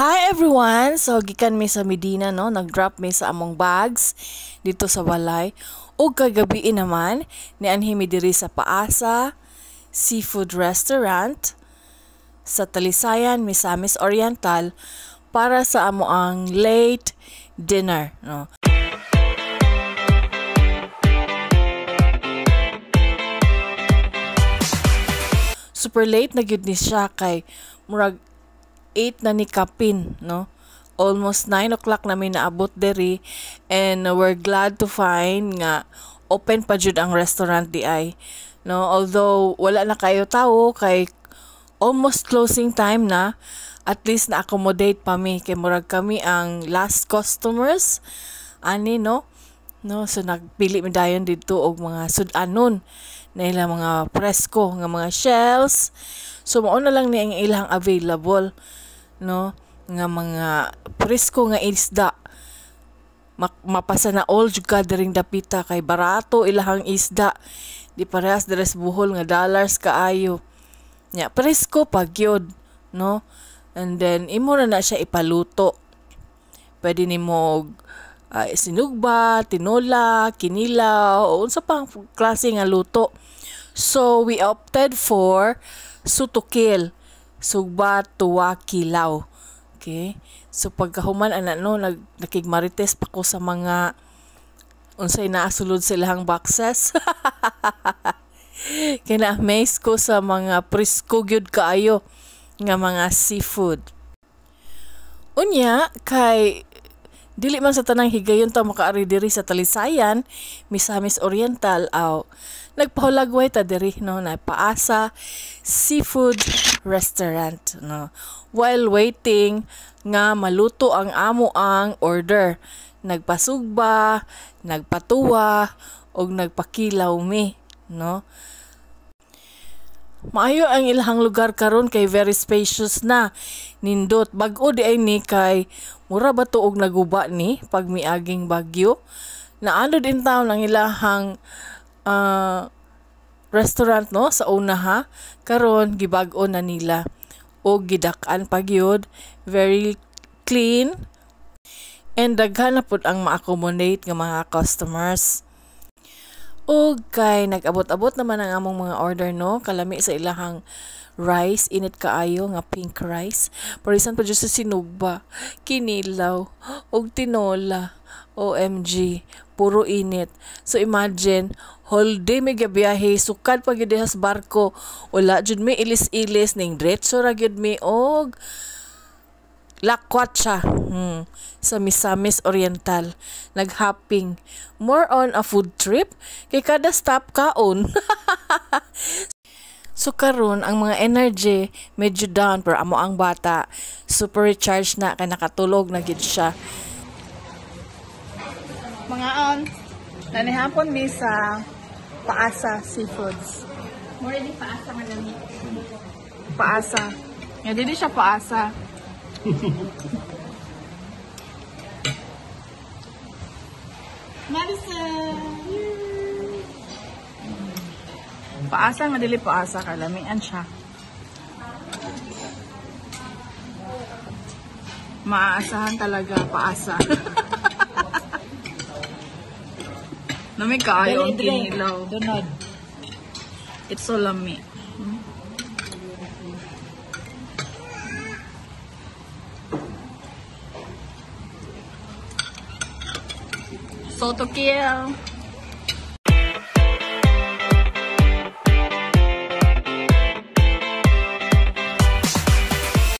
Hi everyone! So, gikan mi sa Medina, no? Nag-drop mi sa among bags dito sa Balay. O kagabi naman, ni anhi mi diri sa Paasa Seafood Restaurant sa Talisayan, Misamis Oriental para sa amo ang late dinner, no? Super late na gyud ni siya kay murag 8 na ni kapin, no? Almost 9 o'clock namin naabot deri and we're glad to find nga open pa jud ang restaurant di ay. No, although wala na kayo tao kay almost closing time na, at least na-accommodate pa mi kay murag kami ang last customers ani no no so nagpili mi dayon dito og mga sudanon na ilang mga presko nga mga shells so mao na lang ni ang ilang available no nga mga presko nga isda. Mapasa na all jud gathering dapita kay barato ilahang isda. Di parehas deres buhol nga dollars kaayo. Nya presko pagyod no? And then imo na na siya ipaluto. Pwede nimo uh, sinugba, tinola, kinila, o unsa pang klase nga luto. So we opted for sutukil sugba tuwa kilaw. Okay? So pagkahuman ana no nag nakigmarites pa ko sa mga unsay naasulod silang boxes. Kina amaze ko sa mga presko gyud kaayo nga mga seafood. Unya kay dili man sa tanang higayon ta makaari diri sa Talisayan, Misamis Oriental aw nagpahulagway ta diri no na paasa seafood restaurant no. While waiting nga maluto ang amo ang order nagpasugba nagpatuwa og nagpakilaw mi no Maayo ang ilahang lugar karon kay very spacious na. Nindot bag-o di ay ni kay mura ba tuog naguba ni pag miaging bagyo. Naano din taon ang ilahang uh, restaurant no sa una ha karon gibag-o na nila o gidak-an pagyod very clean and daghan na pud ang ma-accommodate nga mga customers. Og kay nag-abot-abot naman ang among mga order no, kalami sa ilahang rice, init kaayo nga pink rice. Parisan pa sa sinugba, kinilaw, og tinola. OMG, puro init. So imagine, whole day may gabiyahe, sukad pa gyud barko. Wala jud mi ilis-ilis ning diretso ra gyud mi og lakwat siya hmm, sa Misamis Oriental. Naghopping. More on a food trip. Kay kada stop kaon. so karon ang mga energy medyo down pero amo ang bata super recharged na kay nakatulog na gid siya. Mga on nanihapon mi sa Paasa Seafoods. More di paasa nga lami. Paasa. Nga dili siya paasa. Madison! Paasa nga dili paasa ka lamian siya. Maaasahan talaga paasa. Nami kaayo ang kinilaw. Dunod. It's so lami. Hmm? So to kill.